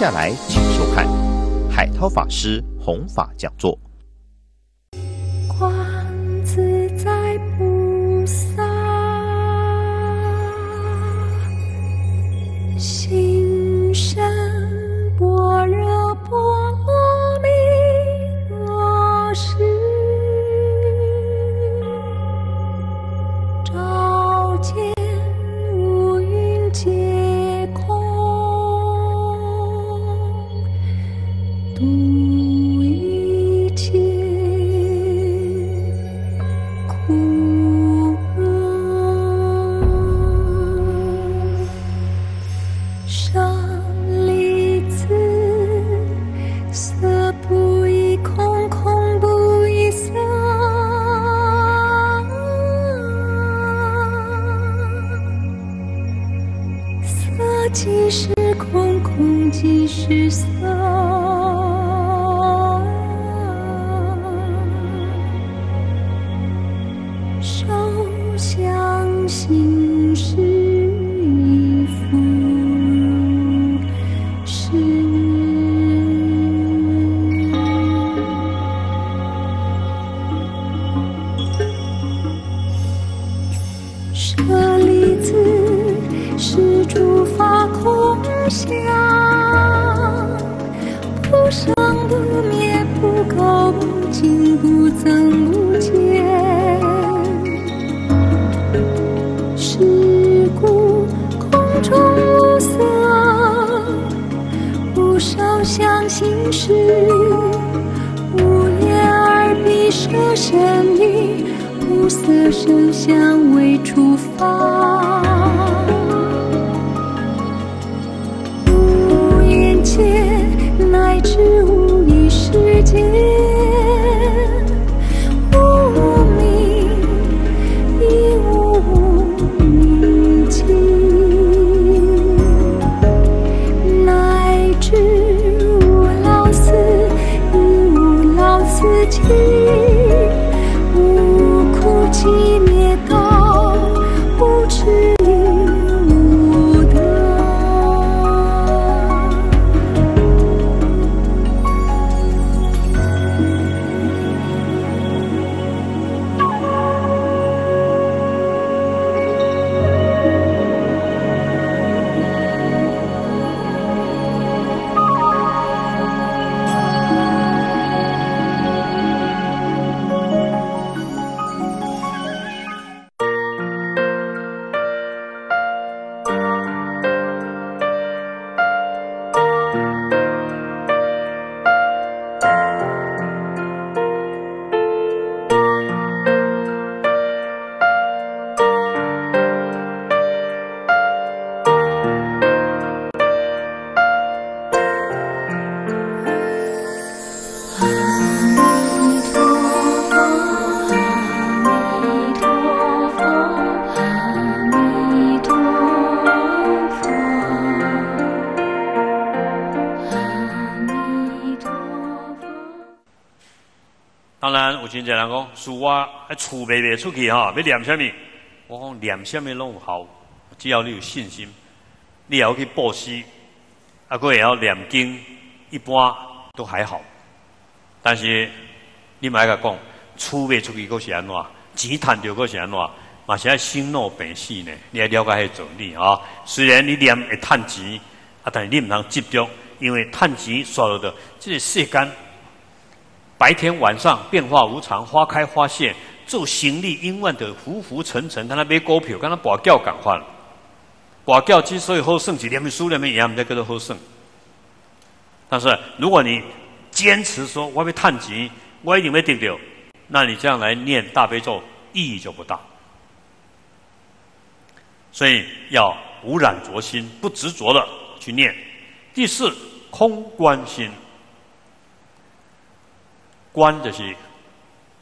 接下来，请收看海涛法师弘法讲座。空相，不生不灭，不垢不净，不增不减。是故空中无色，无受想行识，无眼耳鼻舌身意，无色声香味触真侪人讲，是我啊厝卖卖出去哈，要念什么？我讲念什么拢有效，只要你有信心，你也要去布施，啊，佮也要念经，一般都还好。但是你莫甲讲，厝卖出去佫是安怎？钱赚着佫是安怎？嘛是爱心怒病死呢？你要了解迄道理啊。虽然你念会赚钱，啊，但是你毋通执着，因为赚钱所有的这个世间。白天晚上变化无常，花开花谢，做行李因万的浮浮沉沉，他那买股票，跟他跋筊共款。跋筊之所以好胜，是连输连赢，毋才叫做好胜。但是如果你坚持说我要探钱，我一定要得到，那你这样来念大悲咒意义就不大。所以要无染着心，不执着的去念。第四，空观心。观就是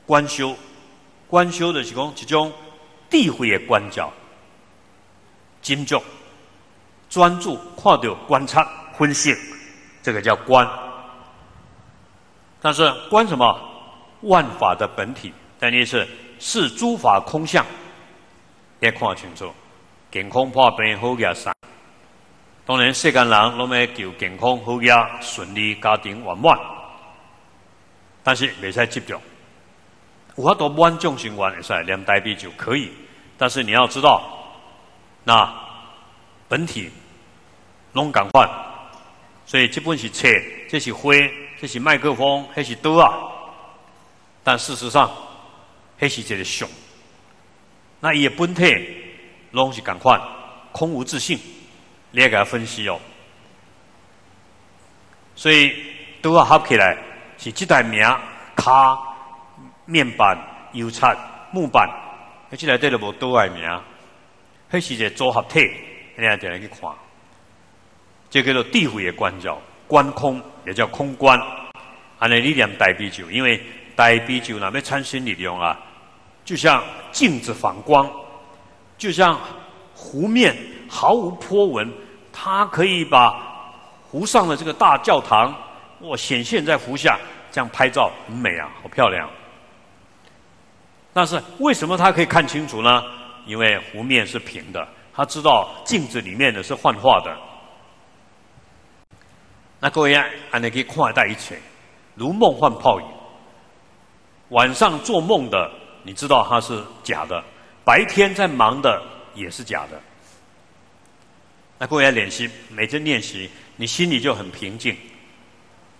观修，观修就是讲一种智慧的观照，精足、专注，看到、观察、分析，这个叫观。但是观什么？万法的本体，等于是是诸法空相，要看清楚。健康破病好个啥？当然，世间人拢要求健康、好业、顺利、家庭圆满，但是未使执着。有法度满众生愿，会使念代币就可以，但是你要知道，那本体拢共款，所以这本是册，这是花，这是麦克风，还是刀啊？但事实上，还是一个相。那伊的本体拢是共款，空无自性。你要给他分析哦，所以都要合起来是这台名卡面板油漆木板，这来底都无多爱名，迄是一个组合体，你来点来去看，这叫做地府的观照，观空也叫空观。安尼你念大悲咒，因为大悲咒那边产生力量啊，就像镜子反光，就像湖面。毫无波纹，它可以把湖上的这个大教堂，我，显现在湖下，这样拍照很美啊，好漂亮。但是为什么它可以看清楚呢？因为湖面是平的，他知道镜子里面的是幻化的。那各位啊，还能可以看待一切，如梦幻泡影。晚上做梦的，你知道它是假的；白天在忙的，也是假的。那各位要练习，每天练习，你心里就很平静。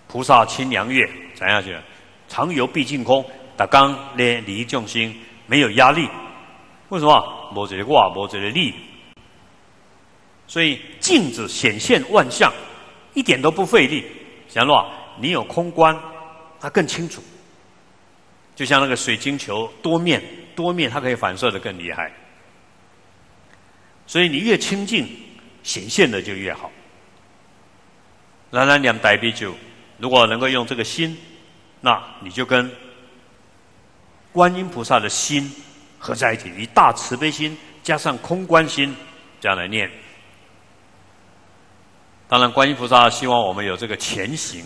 菩萨清凉月，怎样去？常游毕竟空，打刚咧离众心，没有压力。为什么？无这个我，无这个力。所以镜子显现万象，一点都不费力。想若你有空观，它更清楚。就像那个水晶球，多面多面，它可以反射的更厉害。所以你越清净。显现的就越好。那那两代比就，如果能够用这个心，那你就跟观音菩萨的心合在一起，以大慈悲心加上空观心这样来念。当然，观音菩萨希望我们有这个前行，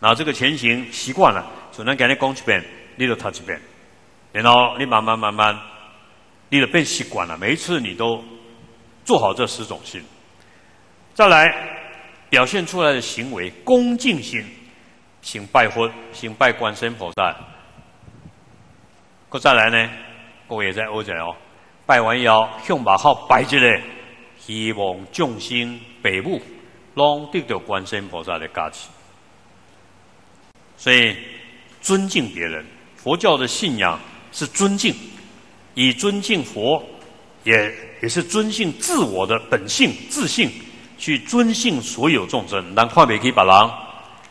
那这个前行习惯了，只能给你讲一遍，你就读一遍，然后你慢慢慢慢，你就变习惯了。每一次你都做好这十种心。再来表现出来的行为，恭敬心，请拜佛，请拜观世音菩萨。再来呢，各位也在欧洲哦，拜完以后向马号拜起来，希望众生北部拢得到观世音菩萨的加持。所以尊敬别人，佛教的信仰是尊敬，以尊敬佛，也也是尊敬自我的本性自信。去尊信所有众生，但看别去别人，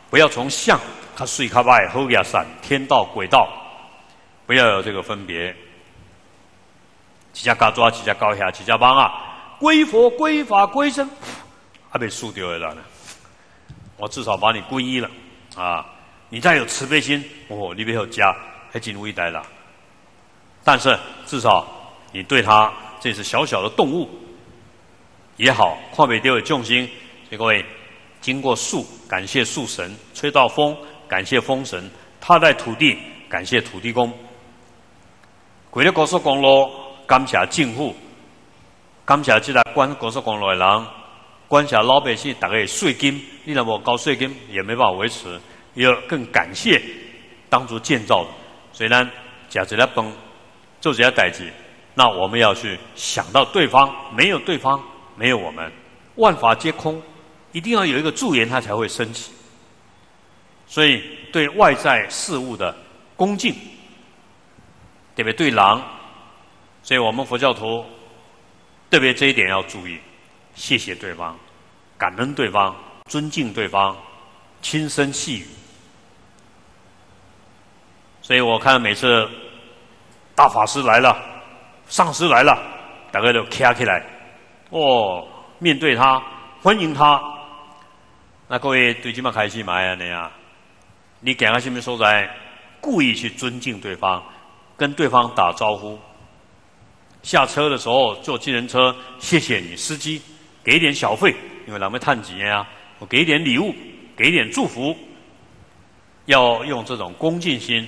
不要从相、他水、他外、后呀善、天道、鬼道，不要有这个分别。几家高抓，几家高下，几家帮啊！归佛、归法、归僧，还被输掉了呢。我至少把你皈依了啊！你再有慈悲心，哦，你别有家，还进入一代了。但是至少你对他这是小小的动物。也好，跨北丢的重心，所以各位经过树，感谢树神；吹到风，感谢风神；踏在土地，感谢土地公。过了高速公路，感谢政府，感谢这台关高速公路的人，感谢老百姓大家税金，你若无交税金，也没办法维持。要更感谢当初建造的。虽然讲这条崩，做这条代志，那我们要去想到对方，没有对方。没有我们，万法皆空，一定要有一个助缘，它才会升起。所以对外在事物的恭敬，特别对狼，所以我们佛教徒特别这一点要注意，谢谢对方，感恩对方，尊敬对方，轻声细语。所以我看每次大法师来了，上师来了，大家都卡起来。哦，面对他，欢迎他。那各位对今麦开始嘛样的呀？你赶快什么所在？故意去尊敬对方，跟对方打招呼。下车的时候坐计程车，谢谢你司机，给点小费，因为咱们探几年啊？我给点礼物，给点祝福。要用这种恭敬心。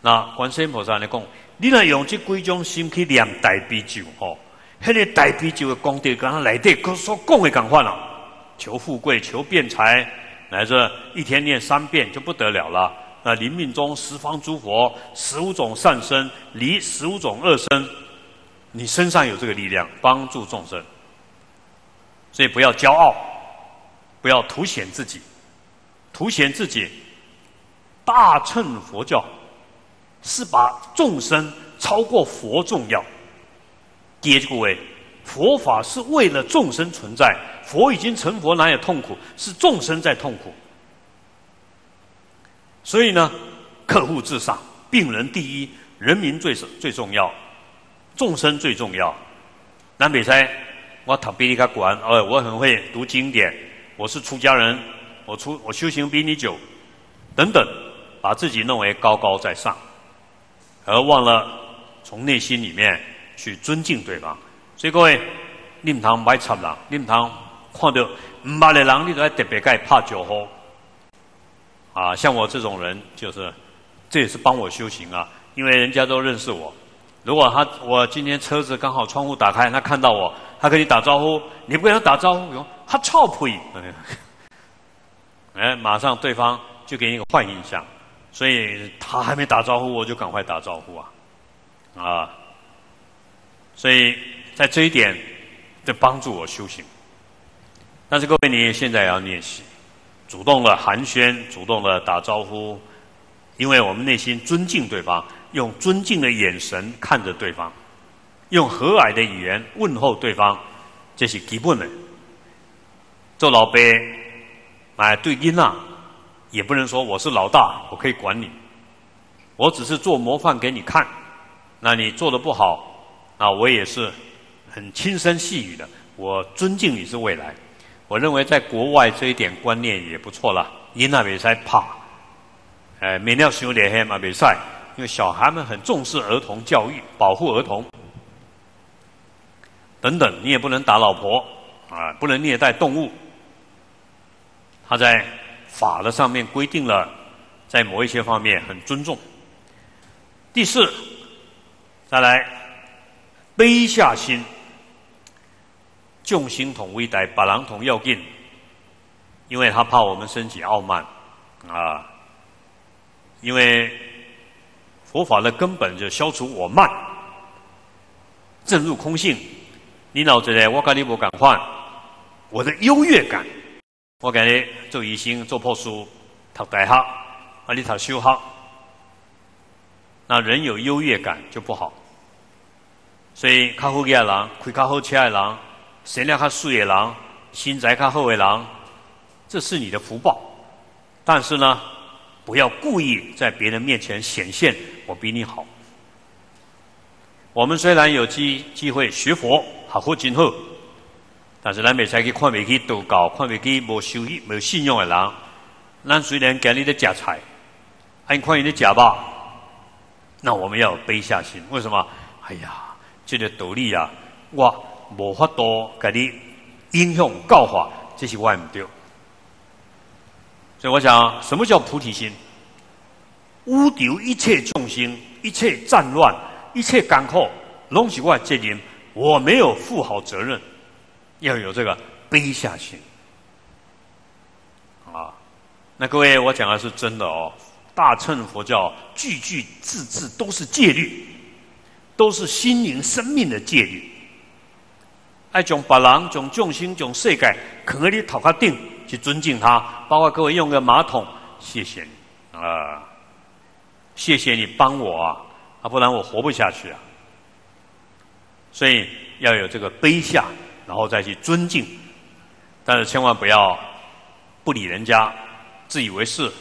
那观世音菩萨来讲，你若用这几种心去念大悲咒，吼。迄个大悲咒的功德，跟他内底所讲的共款了。求富贵、求变财，乃至一天念三遍就不得了了。那临命中十方诸佛、十五种善身、离十五种恶身，你身上有这个力量帮助众生，所以不要骄傲，不要凸显自己，凸显自己。大乘佛教是把众生超过佛重要。第一个位，佛法是为了众生存在，佛已经成佛，哪有痛苦？是众生在痛苦。所以呢，客户至上，病人第一，人民最最重要，众生最重要。南北山，我读比你较管，哦，我很会读经典，我是出家人，我出我修行比你久，等等，把自己弄为高高在上，而忘了从内心里面去尊敬对方。所以各位，你唔通买插人，你唔通看到唔捌的人，你都要特别该拍招呼。啊，像我这种人，就是这也是帮我修行啊，因为人家都认识我。如果他我今天车子刚好窗户打开，他看到我，他跟你打招呼，你不跟他打招呼，哟他臭屁，哎，马上对方就给你一个坏印象。所以他还没打招呼，我就赶快打招呼啊，啊，所以在这一点在帮助我修行。但是各位，你现在要练习。主动的寒暄，主动的打招呼，因为我们内心尊敬对方，用尊敬的眼神看着对方，用和蔼的语言问候对方，这是基本的。做老辈，哎，对囡呐，也不能说我是老大，我可以管你，我只是做模范给你看。那你做的不好，那我也是很轻声细语的，我尊敬你是未来。我认为在国外这一点观念也不错了。因那比赛怕，哎，免了修点黑嘛比赛，因为小孩们很重视儿童教育，保护儿童等等。你也不能打老婆啊，不能虐待动物。他在法的上面规定了，在某一些方面很尊重。第四，再来卑下心。众心同微代，把狼同要紧，因为他怕我们升起傲慢啊。因为佛法的根本就消除我慢，正入空性。你脑子里我跟你不敢换，我的优越感，我感觉做医生做破书，读大学啊，你读修学，那人有优越感就不好。所以较好嘅人，开较好车嘅人。谁料他树野狼，心宅他后尾狼，这是你的福报。但是呢，不要故意在别人面前显现我比你好。我们虽然有机机会学佛，好佛今后，但是咱未使去看未起道教，看未起无修义、无信用的人。咱虽然给你的假财，还看你的假吧，那我们要背下心。为什么？哎呀，这个道理啊，我。无法度给你影响教化，这是我唔对。所以我想，什么叫菩提心？污丢一切众生，一切战乱，一切干苦，拢是我责任，我没有负好责任，要有这个悲下心。啊，那各位，我讲的是真的哦。大乘佛教句句字字都是戒律，都是心灵生命的戒律。爱将别人、将众生、将世界，放在你头壳顶去尊敬他。包括各位用个马桶，谢谢你啊，谢谢你帮我啊，啊，不然我活不下去啊。所以要有这个卑下，然后再去尊敬，但是千万不要不理人家，自以为是、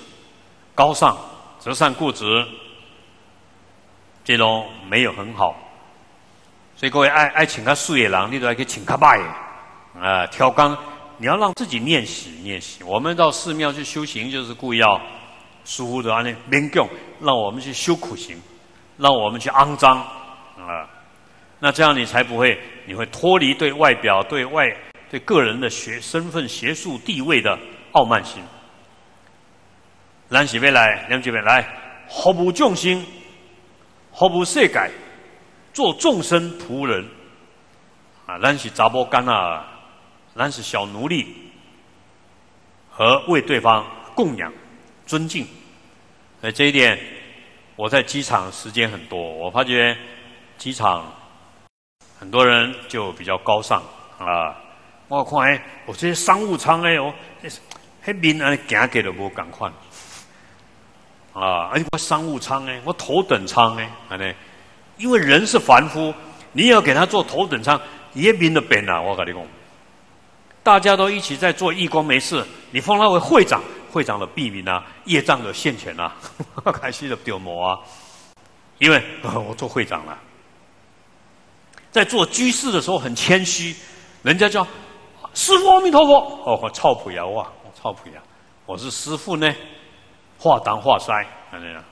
高尚、择善固执，这种没有很好。所以各位爱爱请他树叶郎，你都要去请他拜啊！挑缸，你要让自己练习练习。我们到寺庙去修行，就是故意要疏忽的啊，那勉强让我们去修苦行，让我们去肮脏啊。那这样你才不会，你会脱离对外表、对外、对个人的学身份、学术地位的傲慢心。咱是要来，两姐妹来，服务众生，服务世界。做众生仆人，啊，咱是杂波干啊，咱是小奴隶，和为对方供养、尊敬。呃，这一点我在机场时间很多，我发觉机场很多人就比较高尚啊。我看哎，我这些商务舱哎哦，那面啊行给都无赶快啊！而且我商务舱哎，我头等舱哎，安尼，因为人是凡夫，你要给他做头等舱，也面都变了。我跟你讲。大家都一起在做义工，没事。你封他为会长，会长的毙命啊，业障的现钱啊，开心的丢魔啊。因为 我做会长了，在做居士的时候很谦虚，人家叫师父阿弥陀佛。哦，我操普瑶啊，我操普瑶，我是师父呢，化当化塞，这样。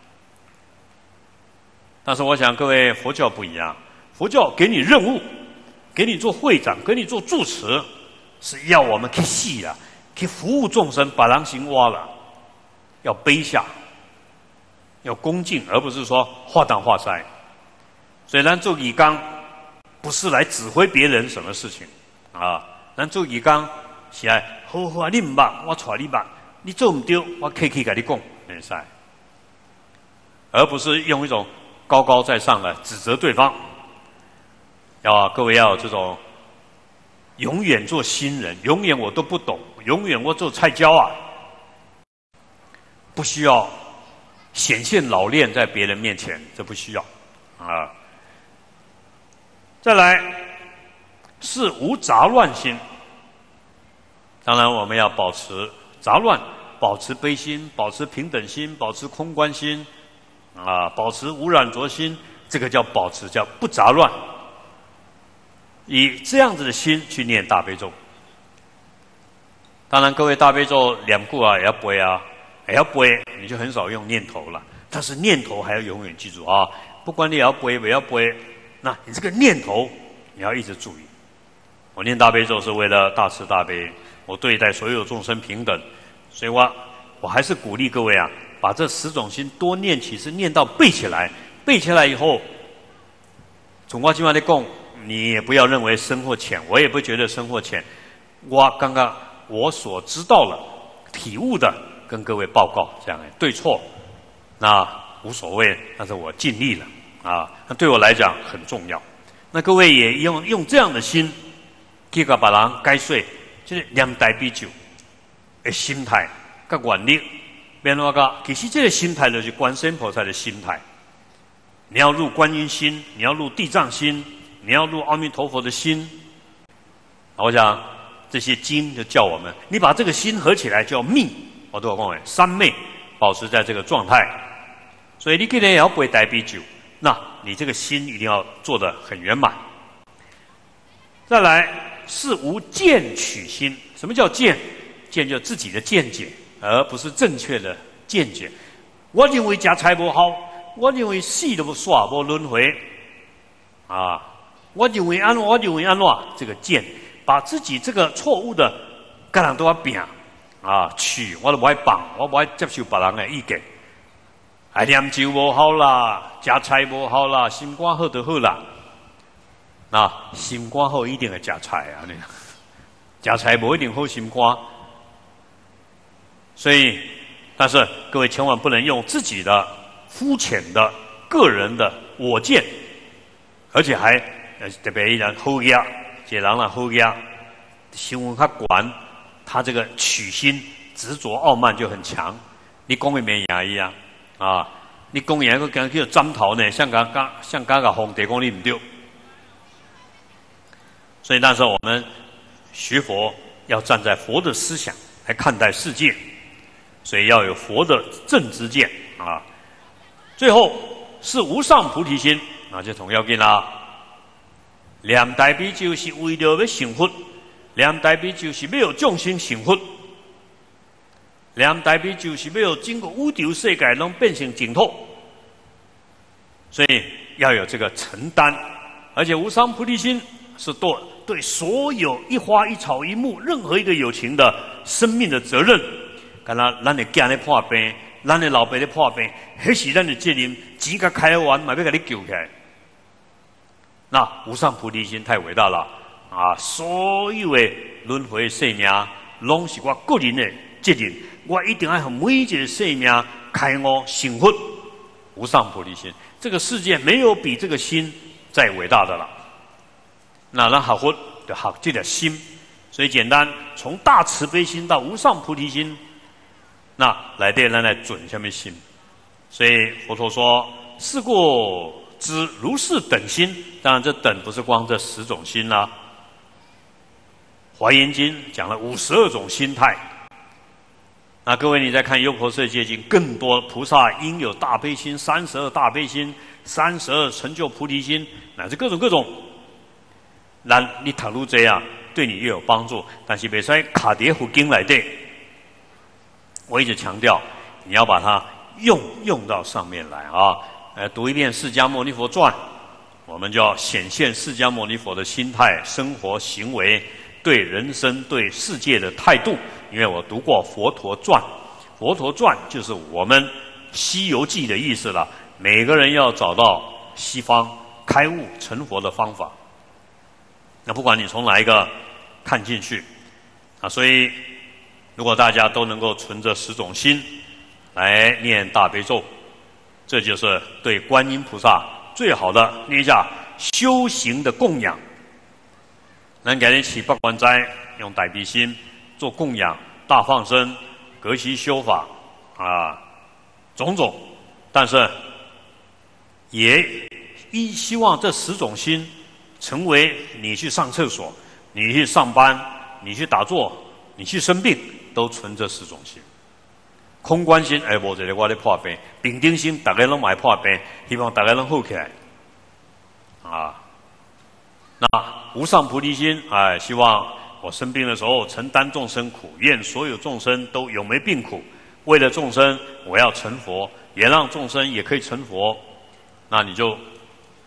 但是我想各位佛教不一样，佛教给你任务，给你做会长，给你做住持。是要我们去细啊，去服务众生，把人心挖了，要卑下，要恭敬，而不是说化当化塞。所以咱做义刚，不是来指挥别人什么事情啊。咱做义刚是来好好啊，你唔捌，我带你捌，你做唔到，我客气跟你讲，没使。而不是用一种高高在上的指责对方。要各位要有这种。永远做新人，永远我都不懂，永远我做菜椒啊！不需要显现老练在别人面前，这不需要啊。再来是无杂乱心，当然我们要保持杂乱，保持悲心，保持平等心，保持空观心啊，保持无染浊心，这个叫保持，叫不杂乱。以这样子的心去念大悲咒，当然各位大悲咒两部啊也要背啊，也要背，你就很少用念头了。但是念头还要永远记住啊，不管你要背不要背，那你这个念头你要一直注意。我念大悲咒是为了大慈大悲，我对待所有众生平等，所以我我还是鼓励各位啊，把这十种心多念起，是念到背起来，背起来以后，从我今晚的供。你也不要认为深或浅，我也不觉得深或浅。我刚刚我所知道了、体悟的，跟各位报告，这样对错，那无所谓，但是我尽力了啊。那对我来讲很重要。那各位也用用这样的心，去个把人该睡，就是两代啤酒的心态，个愿力，变话个，其实这个心态就是观世音菩萨的心态。你要入观音心，你要入地藏心。你要入阿弥陀佛的心，我想这些经就叫我们，你把这个心合起来叫密，我都要讲哎，三昧保持在这个状态，所以你今天也要背大悲咒，那你这个心一定要做的很圆满。再来是无见取心，什么叫见？见就自己的见解，而不是正确的见解。我认为家财不好，我认为死都不耍不轮回，啊。我认为安，我认为安怎？这个见，把自己这个错误的，各人都要变啊，取我都不爱绑，我不爱接受别人的意见。哎，念酒无好啦，食菜无好啦，心肝好就好啦。那心肝好一定会食菜啊，你食菜无一定好心肝。所以，但是各位千万不能用自己的肤浅的个人的我见，而且还。特别一人好压，这人了好压，新闻他管，他这个取心执着傲慢就很强。你讲的没牙医啊？啊，你讲言个讲叫张头呢？像刚刚像刚刚皇帝讲你唔对。所以那时候我们学佛要站在佛的思想来看待世界，所以要有佛的正知见啊。最后是无上菩提心啊，就同要紧啦。念大比就是为了要幸福，念大比就是没有众生幸福，念大比就是没有经过宇宙世界能变成净土，所以要有这个承担，而且无上菩提心是对对所有一花一草一木任何一个有情的生命的责任。干那咱的家咧破病，咱的老爸咧破病，迄是咱的责任，钱甲开完，嘛要甲你救起来。那无上菩提心太伟大了啊！所有的轮回生命，拢是我个人的责任，我一定要和每一个生命开悟幸福无上菩提心。这个世界没有比这个心再伟大的了。那咱好活的好这点心，所以简单从大慈悲心到无上菩提心，那来对人来准下面心。所以佛陀说：“是过之如是等心。”当然，这等不是光这十种心啦。华严经讲了五十二种心态。那各位，你再看《优婆塞戒经》，更多菩萨应有大悲心，三十二大悲心，三十二成就菩提心，乃至各种各种。那你讨论这样，对你越有帮助。但是别说卡碟虎经来电，我一直强调，你要把它用用到上面来啊！呃，读一遍《释迦牟尼佛传》，我们就要显现释迦牟尼佛的心态、生活行为。对人生、对世界的态度，因为我读过《佛陀传》，《佛陀传》就是我们《西游记》的意思了。每个人要找到西方开悟成佛的方法。那不管你从哪一个看进去，啊，所以如果大家都能够存着十种心来念大悲咒，这就是对观音菩萨最好的念一下修行的供养。能给你起八关斋，用大悲心做供养、大放生、隔习修法啊，种种。但是，也一希望这十种心成为你去上厕所、你去上班、你去打坐、你去生病，都存这十种心。空观心，哎，无这个我咧破病；平定心，大家拢买破病，希望大家拢好起来啊。那无上菩提心，哎，希望我生病的时候承担众生苦，愿所有众生都有没病苦。为了众生，我要成佛，也让众生也可以成佛。那你就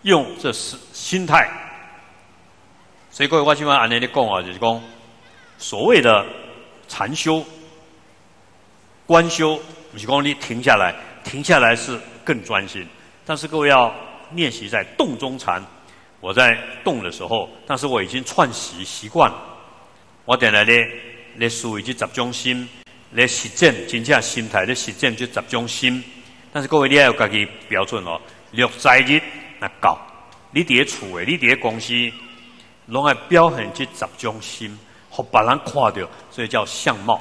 用这心心态。所以各位，我希望安尼的讲啊，就是讲所谓的禅修、观修，不是讲你停下来，停下来是更专心。但是各位要练习在动中禅。我在动的时候，但是我已经串习习惯了。我点来咧，咧属于去集中心，咧实践，真正心态咧实践去集中心。但是各位你要家己标准哦，六在日那够。你伫咧厝诶，你伫咧公司，拢爱表现去集中心，互别人看到，所以叫相貌。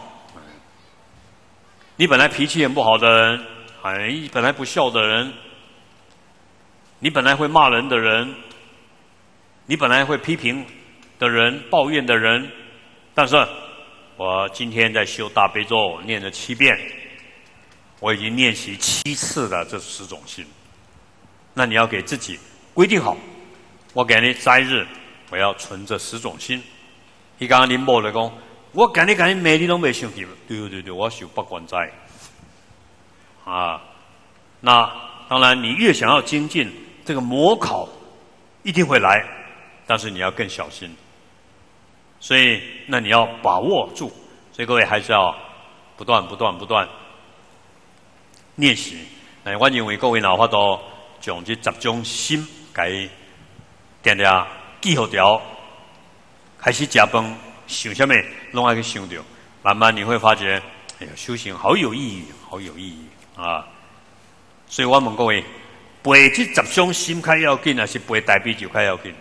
你本来脾气很不好的人，哎，本来不孝的人，你本来会骂人的人。你本来会批评的人、抱怨的人，但是我今天在修大悲咒，念了七遍，我已经练习七次了这十种心。那你要给自己规定好，我给你斋日，我要存这十种心。你刚刚你莫来讲，我赶紧赶紧每天都没想起，对对对，我修八关斋。啊，那当然，你越想要精进，这个模考一定会来。但是你要更小心，所以那你要把握住，所以各位还是要不断、不断、不断练习。那我认为各位哪怕都将这集中心改点点记好条，开始加班想什么，拢爱去想着，慢慢你会发觉，哎呀，修行好有意义，好有意义啊！所以我问各位，背这十种心开要紧，还是背大悲咒开要紧？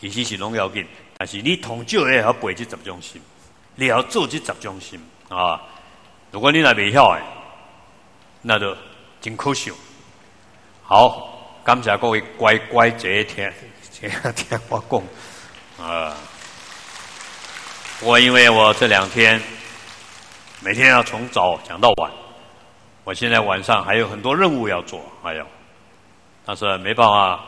其实是拢要紧，但是你同少也要背这十种心，你要做这十种心啊！如果你若未晓诶，那就真可惜。好，感谢各位乖乖坐听，听听我讲啊！我因为我这两天每天要从早讲到晚，我现在晚上还有很多任务要做，哎呦，但是没办法，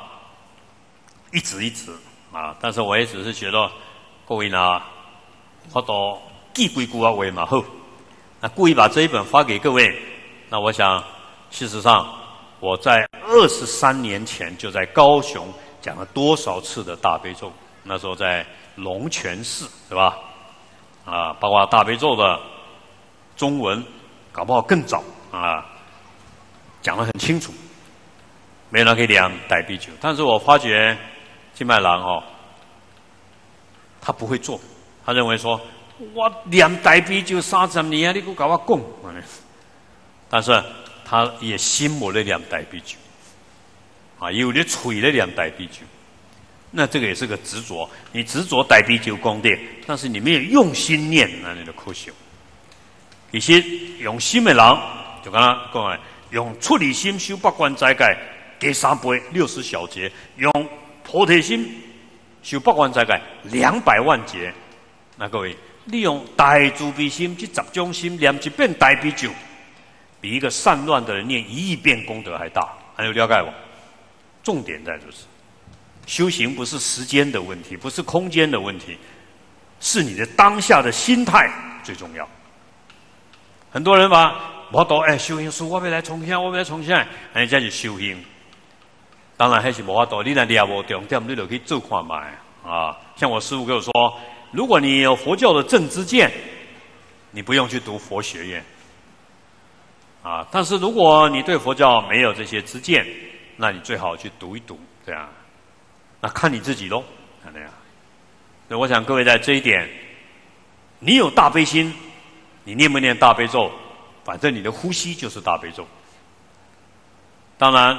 一直一直。啊！但是我也只是觉得，各位呢，好多记规矩啊，为嘛后？那故意把这一本发给各位。那我想，事实上，我在二十三年前就在高雄讲了多少次的大悲咒？那时候在龙泉寺，是吧？啊，包括大悲咒的中文，搞不好更早啊，讲得很清楚。没人可以量大悲咒，但是我发觉。金麦郎哦，他不会做，他认为说，我念大悲咒三十年啊，你搁甲我供，但是他也心无咧念大悲咒，啊，有咧嘴咧念大啤酒，那这个也是个执着。你执着大悲咒功德，但是你没有用心念，那你就可惜。其实用心的人，就跟他讲啊，用出离心修八关斋戒，第三倍六十小节；用菩提心修八关斋戒，两百万节。那各位。利用大慈悲心去集中心念一遍大悲咒，比一个善乱的人念一亿遍功德还大。还有了解不？重点在就是，修行不是时间的问题，不是空间的问题，是你的当下的心态最重要。很多人把我到哎修行书，我要来重新，我要来重新，哎，这就修行。当然还是无法度，你那你也无重点，你就可以做看卖啊。像我师傅跟我说。如果你有佛教的正知见，你不用去读佛学院，啊！但是如果你对佛教没有这些知见，那你最好去读一读，这样，那看你自己喽，那样。所以我想各位在这一点，你有大悲心，你念不念大悲咒，反正你的呼吸就是大悲咒。当然，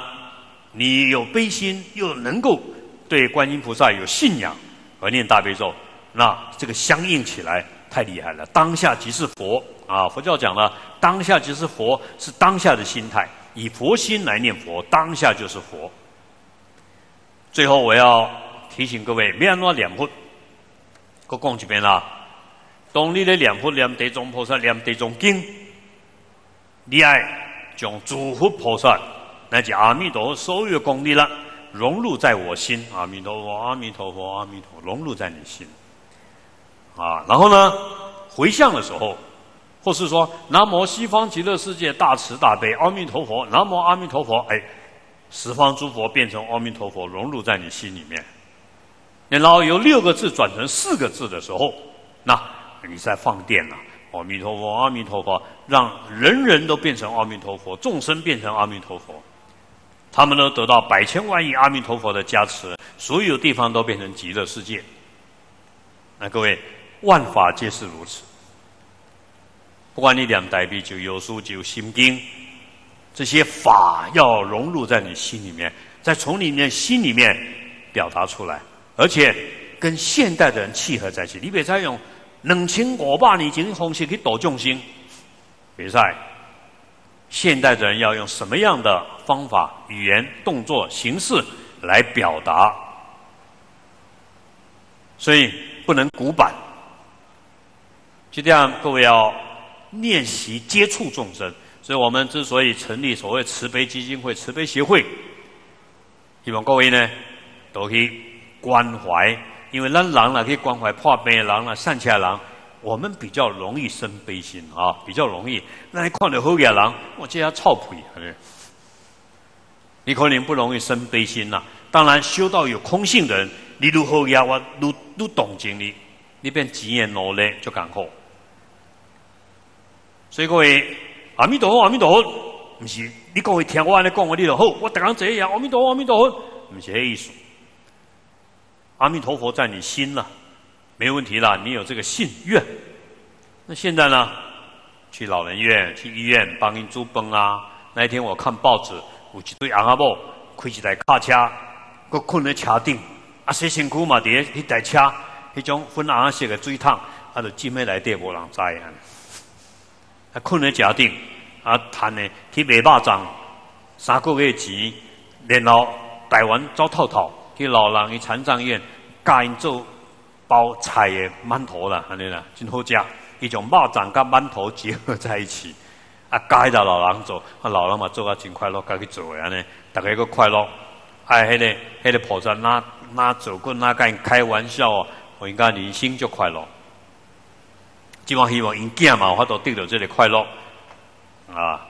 你有悲心，又能够对观音菩萨有信仰而念大悲咒。那这个相应起来太厉害了，当下即是佛啊！佛教讲了，当下即是佛，是当下的心态，以佛心来念佛，当下就是佛。最后我要提醒各位，别安怎念佛，我讲一遍啦。当你的念佛念地藏菩萨念地藏经，你爱将诸佛菩萨乃至阿弥陀佛所有功力了融入在我心，阿弥陀佛，阿弥陀佛，阿弥陀，融入在你心。啊，然后呢，回向的时候，或是说南无西方极乐世界大慈大悲阿弥陀佛，南无阿弥陀佛，哎，十方诸佛变成阿弥陀佛融入在你心里面。然后由六个字转成四个字的时候，那你在放电了。阿弥陀佛，阿弥陀佛，让人人都变成阿弥陀佛，众生变成阿弥陀佛，他们都得到百千万亿阿弥陀佛的加持，所有地方都变成极乐世界。那各位。万法皆是如此。不管你两代币就有书就心经，这些法要融入在你心里面，再从你的心里面表达出来，而且跟现代的人契合在一起。你别再用冷清我爸你经红式去抖众心，比赛。现代的人要用什么样的方法、语言、动作、形式来表达？所以不能古板。就这样，各位要练习接触众生。所以我们之所以成立所谓慈悲基金会、慈悲协会，希望各位呢都可以关怀。因为咱人啦，可以关怀破病的人啦、善起的人，我们比较容易生悲心啊，比较容易。那你看到好嘅人，我这要臭屁，你可能不容易生悲心呐。当然，修道有空性的人，你如何呀？我如如动静你，你变钱也努力就艰苦。所以各位，阿弥陀佛，阿弥陀佛，不是你讲会听我安尼讲，我你就好。我突然这样，阿弥陀佛，阿弥陀佛，不是这意思。阿弥陀佛在你心了，没问题啦，你有这个信愿。那现在呢？去老人院、去医院帮人煮饭啊。那一天我看报纸，有一对阿某开一台卡车，佮困在车顶，啊，洗身躯嘛，伫迄台车，迄种粉红色的水桶，啊，就浸喺内底，无人知啊。啊，困在家顶，啊，赚的去卖肉粽，三个月钱，然后台湾做透透，去老人去残障院，教因做包菜的馒头啦，安尼啦，真好食。伊种肉粽甲馒头结合 在一起，啊，教到老人做，啊，老人嘛做啊真快乐，家去做的安尼，大家个快乐。哎，迄个迄个菩萨拿拿走过，拿甲因开玩笑哦，我应该人心就快乐。即望希望因囝嘛，有法度得到这个快乐啊！